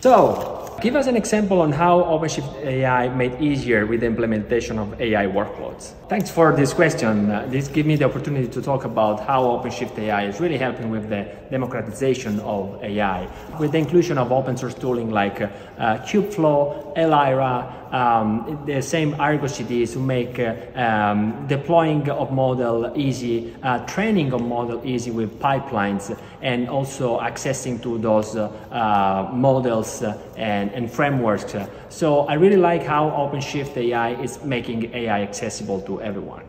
So, give us an example on how OpenShift AI made easier with the implementation of AI workloads. Thanks for this question. Uh, this gives me the opportunity to talk about how OpenShift AI is really helping with the democratization of AI. With the inclusion of open source tooling like uh, Kubeflow, Elyra, um, the same Argo CDs to make uh, um, deploying of model easy, uh, training of model easy with pipelines, and also accessing to those uh, uh models uh, and, and, frameworks. So I really like how OpenShift AI is making AI accessible to everyone.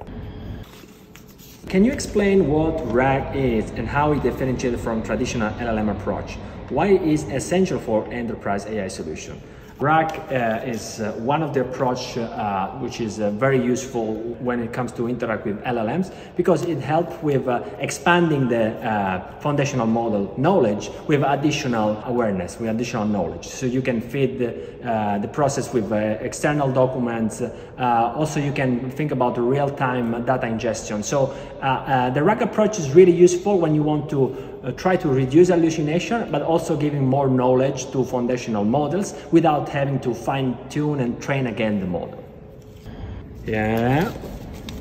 Can you explain what RAG is and how it differentiates from traditional LLM approach? Why it is essential for enterprise AI solution? RAG uh, is uh, one of the approach uh, which is uh, very useful when it comes to interact with LLMs because it helps with uh, expanding the uh, foundational model knowledge with additional awareness, with additional knowledge. So you can feed the, the process with external documents. also, you can think about real-time data ingestion. So the RAG approach is really useful when you want to uh, try to reduce hallucination, but also giving more knowledge to foundational models without having to fine tune and train again the model. Yeah.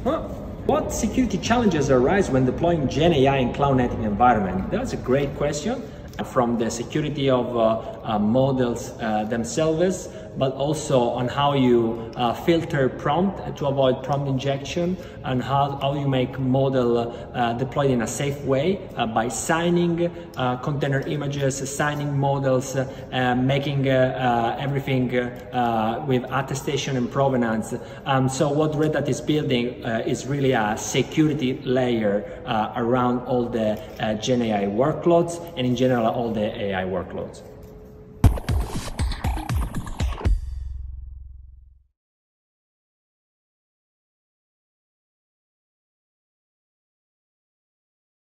Huh. What security challenges arise when deploying Gen AI in cloud native environment? That's a great question from the security of uh, uh, models uh, themselves, but also on how you uh, filter prompt to avoid prompt injection and how, how you make model uh, deployed in a safe way uh, by signing container images, signing models, making everything with attestation and provenance. Um, so what Red Hat is building is really a security layer around all the Gen AI workloads and in general all the AI workloads.